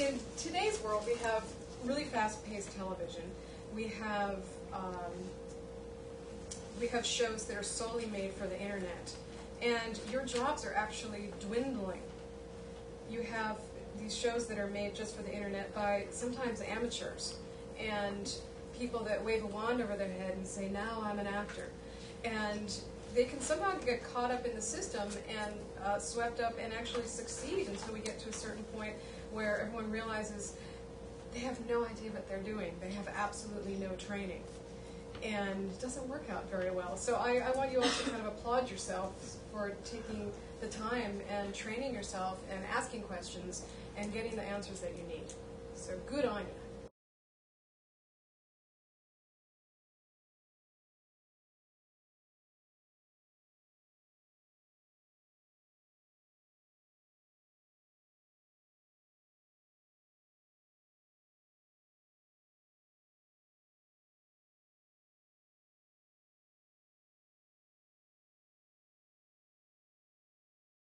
in today's world, we have really fast-paced television. We have um, we have shows that are solely made for the internet, and your jobs are actually dwindling. You have these shows that are made just for the internet by sometimes amateurs and people that wave a wand over their head and say, "Now I'm an actor," and they can somehow get caught up in the system and uh, swept up and actually succeed until we get to a certain point where everyone realizes they have no idea what they're doing. They have absolutely no training. And it doesn't work out very well. So I, I want you all to kind of applaud yourselves for taking the time and training yourself and asking questions and getting the answers that you need. So good on you.